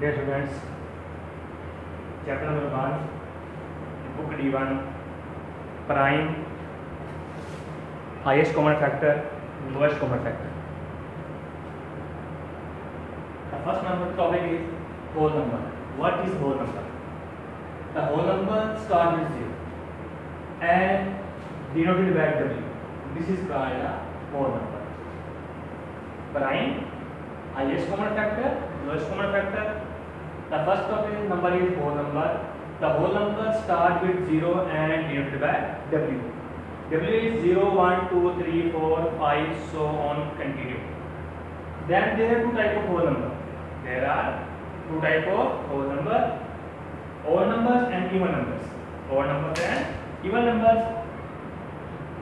dear students chapter number 1 book d1 prime highest common factor lowest common factor the first number topic is whole number what is whole number the whole number starts with 0 and denoted by w this is called a whole number prime highest common factor lowest common factor The first of his number is whole number. The whole number start with zero and end by W. W is zero, one, two, three, four, five, so on continue. Then there are two type of whole number. There are two type of whole number. Odd numbers and even numbers. Odd numbers and even numbers.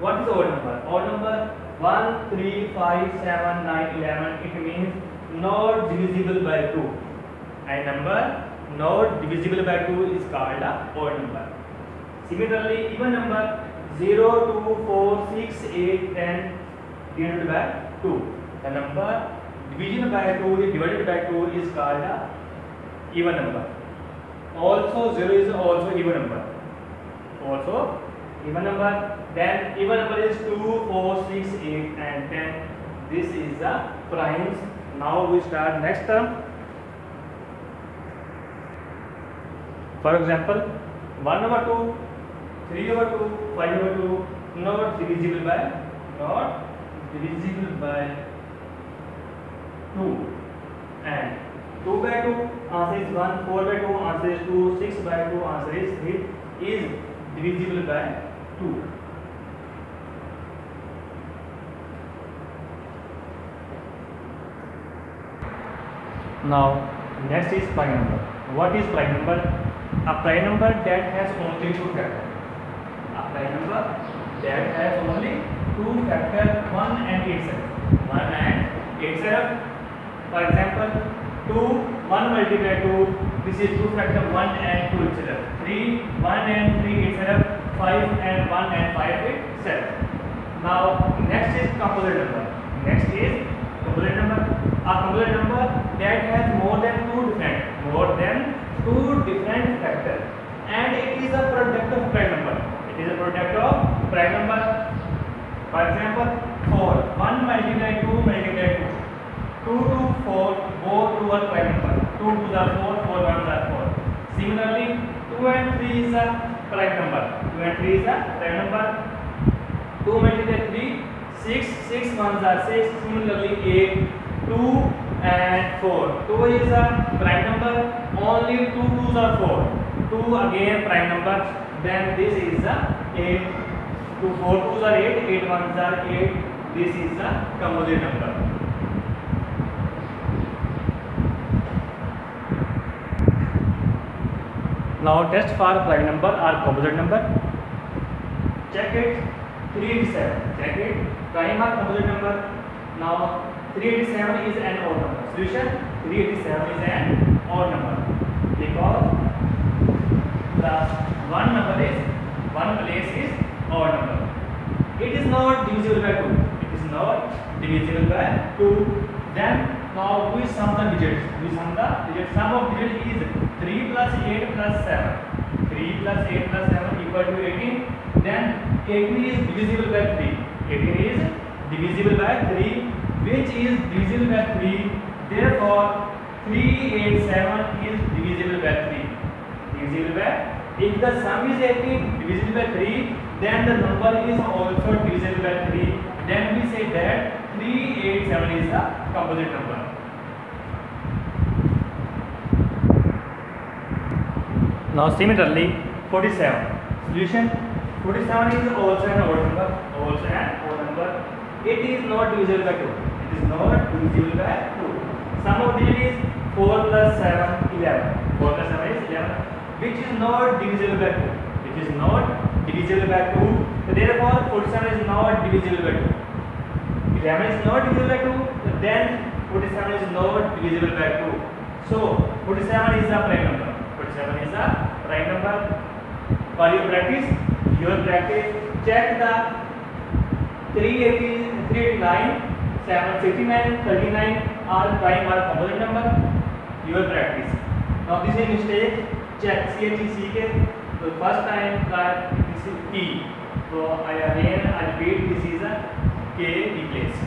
What is odd number? Odd number one, three, five, seven, nine, eleven. It means not divisible by two. and number not divisible by 2 is called a odd number. Similarly, even number 0, 2, 4, 6, 8, 10 divided by 2. The number division by 2 divided by 2 is called a even number. Also 0 is also even number. Also even number. Then even number is 2, 4, 6, 8 and 10. This is the primes. Now we start next term. For example, 1/2, 3/2, 5/2, not divisible by 2, and 2/2 answer is 1, 4/2 answer is 2, 6/2 answer is 3 is divisible by 2. Now next is prime number. What is prime number? a prime number that has only two factors a prime number that has only two factors one and itself one and itself for example 2 1 multiply 2 this is two factor 1 and 2 itself 3 1 and 3 itself 5 and 1 and 5 itself now next is composite number next is composite number a composite number that has more than two different more than two different factors and it is a product of prime number. It is a product of prime number. For example, 4. 1 multiplied 2 multiplied 2. 2 to 4, both 2 are prime number. 2 to the 4, 4 1 the 4. Similarly, 2 and 3 is a prime number. 2 and 3 is a prime number. 2 multiplied 3, 6, 6 1 are 6. Similarly, 8. Two and four तो ये sir prime number only two twos are four two again prime number then this is the 8 2 4 2s are 8 8 1s are 8 this is the composite number now test for prime number or composite number check it 3 7 check it prime or composite number Now 387 is an odd number. Solution 387 is an odd number because the one number is one place is odd number. It is not divisible by two. It is not divisible by two. Then now we sum the digits. We sum the digits. Sum of digits is 3 plus 8 plus 7. 3 plus 8 plus 7 equal to 18. Then 18 is divisible by 3. 18 is divisible by 3 which is divisible by 3 therefore 387 is divisible by 3 divisible by if the sum is 18 divisible by 3 then the number is also divisible by 3 then we say that 387 is the composite number now similarly 47 solution 47 is also an odd number also an odd number it is not divisible by 2 it is not divisible by 2 sum of digits is 4 plus 7 11 4 plus 7 is 11 which is not divisible by 2 it is not divisible by 2 so therefore 47 is not divisible by 2 11 is not divisible by 2 so then 47 is not divisible by 2 so 47 is a prime number 47 is a prime number for your practice your practice check the three eighty three eighty nine seven sixty nine thirty nine are prime are component number your practice now this is mistake check C H E C K तो first time try this is के replace